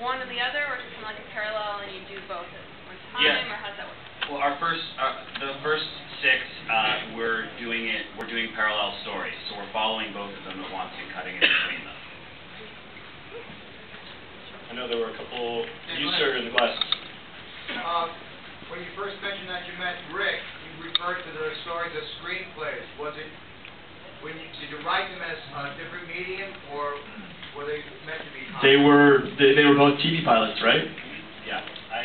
one or the other, or is it kind of like a parallel and you do both at one time, Yeah. or how's that work? Well, our first, uh, the first six, uh, we're doing it, we're doing parallel stories, so we're following both of them at once and cutting in between them. I know there were a couple, you go sir in the glasses. Uh, When you first mentioned that you met Rick, you referred to the stories as screenplays. Was it, when you, did you write them as a different medium, or were they meant to be? They were they, they were both TV pilots, right? Yeah, I,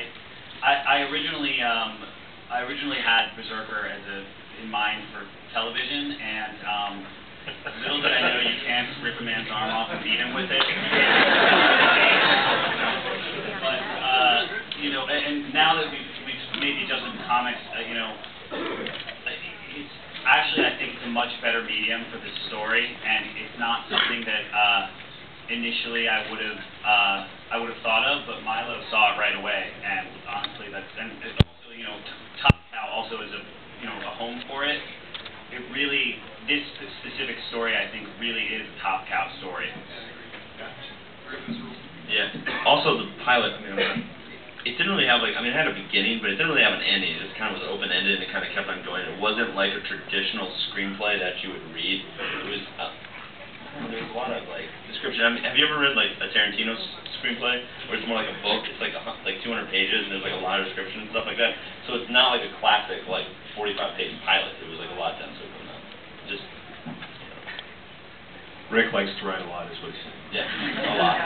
I, I originally, um, I originally had Berserker as a, in mind for television, and, um, little did I know you can't rip a man's arm off and beat him with it. But, uh, you know, and, and now that we've, we've maybe just in comics, uh, you know, it's, actually, I think it's a much better medium for the story, and it's not something that, uh, initially I would have, uh, I would have thought of, but Milo saw it right away, and honestly, that's, and it's also, you know, Top Cow also is a, you know, a home for it. It really, this specific story, I think, really is a Top Cow story. Yeah. Also, the pilot, I mean, it didn't really have like, I mean, it had a beginning, but it didn't really have an ending. It just kind of was open ended and it kind of kept on going. It wasn't like a traditional screenplay that you would read. It was, uh, there was a lot of like description. I mean, have you ever read like a Tarantino screenplay, where it's more like a book? It's like a, like 200 pages and there's like a lot of description and stuff like that. So it's not like a classic like 45 page pilot. It was like a lot denser than that. Just, Rick likes to write a lot, is what he's saying. yeah, a lot.